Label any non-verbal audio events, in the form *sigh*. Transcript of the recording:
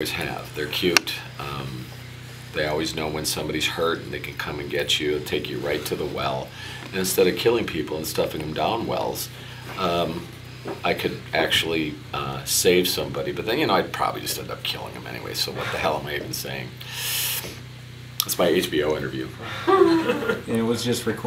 always have. They're cute. Um, they always know when somebody's hurt and they can come and get you and take you right to the well. And instead of killing people and stuffing them down wells, um, I could actually uh, save somebody. But then, you know, I'd probably just end up killing them anyway. So what the hell am I even saying? It's my HBO interview. *laughs* And it was just recorded.